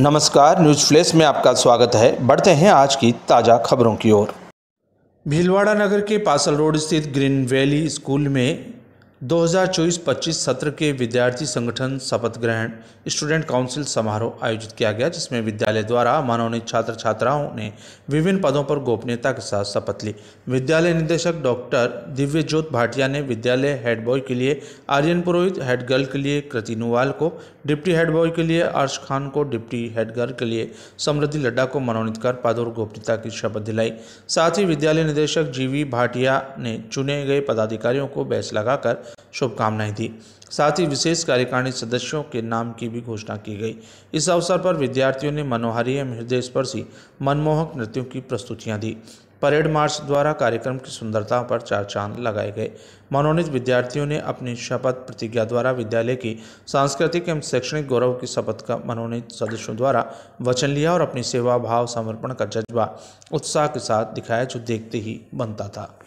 नमस्कार, news flash में आपका स्वागत है। बढ़ते हैं आज की ताज़ा खबरों की ओर। भीलवाड़ा नगर के पासल रोड स्थित ग्रीन वैली स्कूल में 2024-25 सत्र के विद्यार्थी संगठन शपथ ग्रहण स्टूडेंट काउंसिल समारोह आयोजित किया गया, जिसमें विद्यालय द्वारा मनोनीत छात्र छात्राओं ने विभिन्न पदों पर गोपनीयता के साथ शपथ ली। विद्यालय निदेशक डॉक्टर दिव्यज्योत भाटिया ने विद्यालय हेड बॉय के लिए आर्यन पुरोहित हेड गर्ल के लिए कृति नुवाल को, डिप्टी हेड बॉय के लिए अर्श खान को, डिप्टी हेड गर्ल के लिए समृद्धि लड्डा को मनोनीत कर पद और गोपनीयता की शपथ दिलाई। साथ ही विद्यालय निदेशक जीवी भाटिया ने चुने गए पदाधिकारियों को बैच लगाकर शुभकामनाएँ दी। साथ ही विशेष कार्यकारिणी सदस्यों के नाम की भी घोषणा की गई। इस अवसर पर विद्यार्थियों ने मनोहारी एवं हृदय स्पर्शी मनमोहक नृत्यों की प्रस्तुतियाँ दी। परेड मार्च द्वारा कार्यक्रम की सुंदरता पर चार चाँद लगाए गए। मनोनीत विद्यार्थियों ने अपनी शपथ प्रतिज्ञा द्वारा विद्यालय की सांस्कृतिक एवं शैक्षणिक गौरव की शपथ का मनोनीत सदस्यों द्वारा वचन लिया और अपनी सेवा भाव समर्पण का जज्बा उत्साह के साथ दिखाया जो देखते ही बनता था।